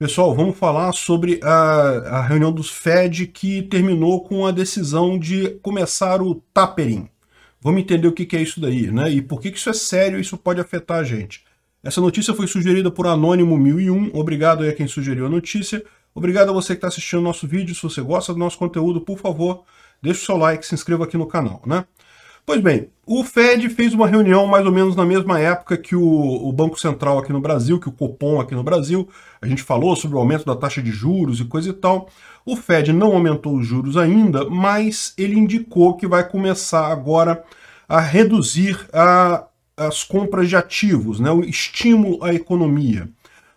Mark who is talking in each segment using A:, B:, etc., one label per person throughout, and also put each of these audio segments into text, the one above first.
A: Pessoal, vamos falar sobre a, a, reunião dos Fed que terminou com a decisão de começar o tapering. Vamos entender o que, que é isso daí, né? E por que, que isso é sério e isso pode afetar a gente. Essa notícia foi sugerida por Anônimo 1001. Obrigado aí a quem sugeriu a notícia. Obrigado a você que está assistindo o nosso vídeo. Se você gosta do nosso conteúdo, por favor, deixe o seu like, se inscreva aqui no canal, né? Pois bem, o Fed fez uma reunião mais ou menos na mesma época que o, o, Banco Central aqui no Brasil, que o Copom aqui no Brasil. A gente falou sobre o aumento da taxa de juros e coisa e tal. O Fed não aumentou os juros ainda, mas ele indicou que vai começar agora a reduzir a, as compras de ativos, né, o estímulo à economia.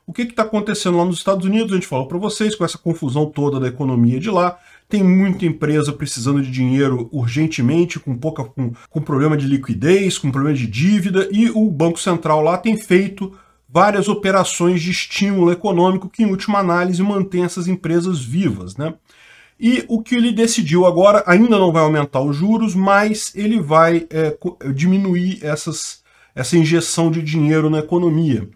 A: O que está acontecendo lá nos Estados Unidos? A gente falou para vocês, com essa confusão toda da economia de lá, tem muita empresa precisando de dinheiro urgentemente, com pouca com, com problema de liquidez, com problema de dívida, e o Banco Central lá tem feito várias operações de estímulo econômico que, em última análise, mantém essas empresas vivas. Né? E o que ele decidiu agora, ainda não vai aumentar os juros, mas ele vai é, diminuir essas, essa injeção de dinheiro na economia.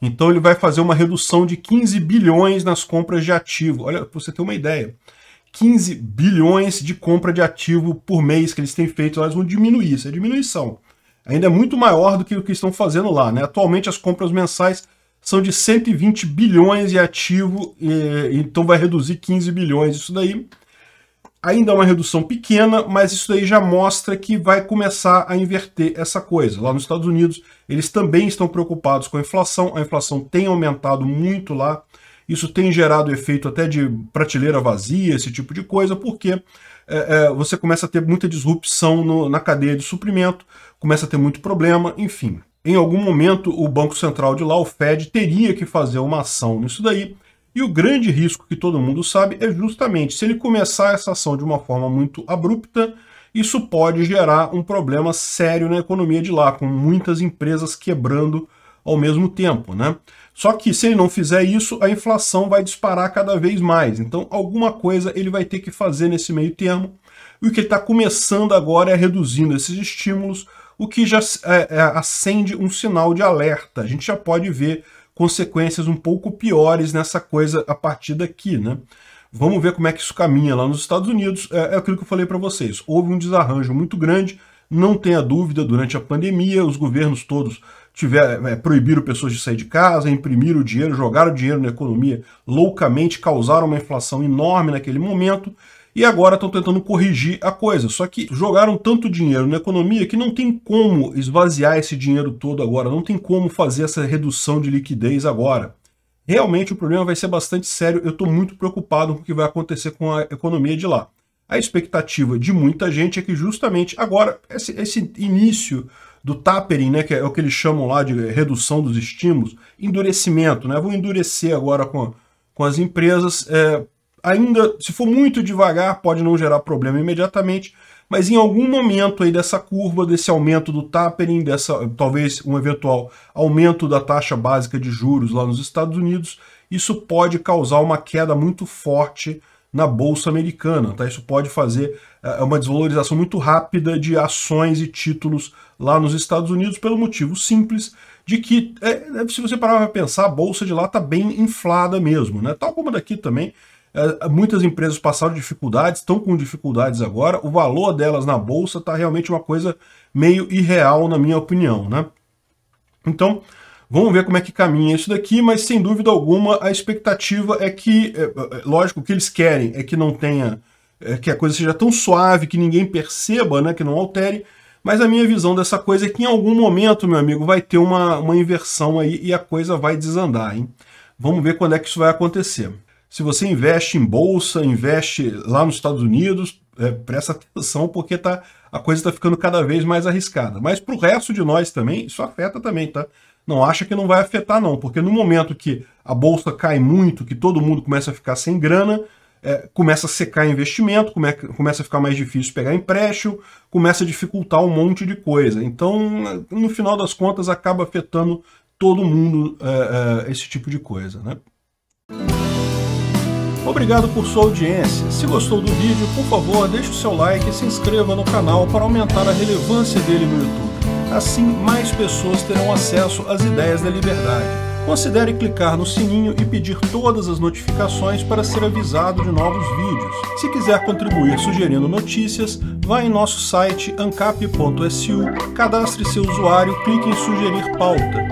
A: Então ele vai fazer uma redução de 15 bilhões nas compras de ativo. Olha, para você ter uma ideia. 15 bilhões de compra de ativo por mês que eles têm feito, elas vão diminuir, isso é diminuição. Ainda é muito maior do que o que estão fazendo lá. Né? Atualmente as compras mensais são de 120 bilhões de ativo, então vai reduzir 15 bilhões. Isso daí Ainda é uma redução pequena, mas isso daí já mostra que vai começar a inverter essa coisa. Lá nos Estados Unidos, eles também estão preocupados com a inflação, a inflação tem aumentado muito lá, isso tem gerado efeito até de prateleira vazia, esse tipo de coisa, porque é, é, você começa a ter muita disrupção no, na cadeia de suprimento, começa a ter muito problema, enfim. Em algum momento, o Banco Central de lá, o Fed, teria que fazer uma ação nisso daí, e o grande risco que todo mundo sabe é justamente se ele começar essa ação de uma forma muito abrupta, isso pode gerar um problema sério na economia de lá, com muitas empresas quebrando ao mesmo tempo, né? Só que se ele não fizer isso, a inflação vai disparar cada vez mais. Então, alguma coisa ele vai ter que fazer nesse meio termo. E o que ele está começando agora é reduzindo esses estímulos, o que já é, é, acende um sinal de alerta. A gente já pode ver consequências um pouco piores nessa coisa a partir daqui, né? Vamos ver como é que isso caminha lá nos Estados Unidos. É, é aquilo que eu falei para vocês. Houve um desarranjo muito grande, não tenha dúvida, durante a pandemia, os governos todos tiveram, é, proibiram pessoas de sair de casa, imprimiram dinheiro, jogaram dinheiro na economia loucamente, causaram uma inflação enorme naquele momento e agora estão tentando corrigir a coisa. Só que jogaram tanto dinheiro na economia que não tem como esvaziar esse dinheiro todo agora, não tem como fazer essa redução de liquidez agora. Realmente o problema vai ser bastante sério, eu estou muito preocupado com o que vai acontecer com a economia de lá. A expectativa de muita gente é que justamente agora, esse, esse início do tapering, né, que é o que eles chamam lá de redução dos estímulos, endurecimento, né, vou endurecer agora com, com as empresas, é, ainda, se for muito devagar, pode não gerar problema imediatamente, mas em algum momento aí dessa curva, desse aumento do tapering, dessa, talvez um eventual aumento da taxa básica de juros lá nos Estados Unidos, isso pode causar uma queda muito forte na bolsa americana, tá? Isso pode fazer é, uma desvalorização muito rápida de ações e títulos lá nos Estados Unidos pelo motivo simples de que, é, se você parar para pensar, a bolsa de lá está bem inflada mesmo, né? Tal como daqui também, é, muitas empresas passaram dificuldades, estão com dificuldades agora, o valor delas na bolsa está realmente uma coisa meio irreal, na minha opinião. Né? Então, vamos ver como é que caminha isso daqui, mas sem dúvida alguma a expectativa é que, é, é, lógico, o que eles querem é que não tenha, é que a coisa seja tão suave, que ninguém perceba, né, que não altere, mas a minha visão dessa coisa é que em algum momento, meu amigo, vai ter uma, uma inversão aí e a coisa vai desandar, hein? Vamos ver quando é que isso vai acontecer. Se você investe em bolsa, investe lá nos Estados Unidos, é, presta atenção porque tá, a coisa está ficando cada vez mais arriscada. Mas para o resto de nós também, isso afeta também, tá? Não acha que não vai afetar não, porque no momento que a bolsa cai muito, que todo mundo começa a ficar sem grana, é, começa a secar investimento, come, começa a ficar mais difícil pegar empréstimo, começa a dificultar um monte de coisa. Então, no final das contas, acaba afetando todo mundo é, é, esse tipo de coisa, né? Obrigado por sua audiência. Se gostou do vídeo, por favor, deixe o seu like e se inscreva no canal para aumentar a relevância dele no YouTube. Assim, mais pessoas terão acesso às ideias da liberdade. Considere clicar no sininho e pedir todas as notificações para ser avisado de novos vídeos. Se quiser contribuir sugerindo notícias, vá em nosso site ancap.su, cadastre seu usuário, clique em sugerir pauta.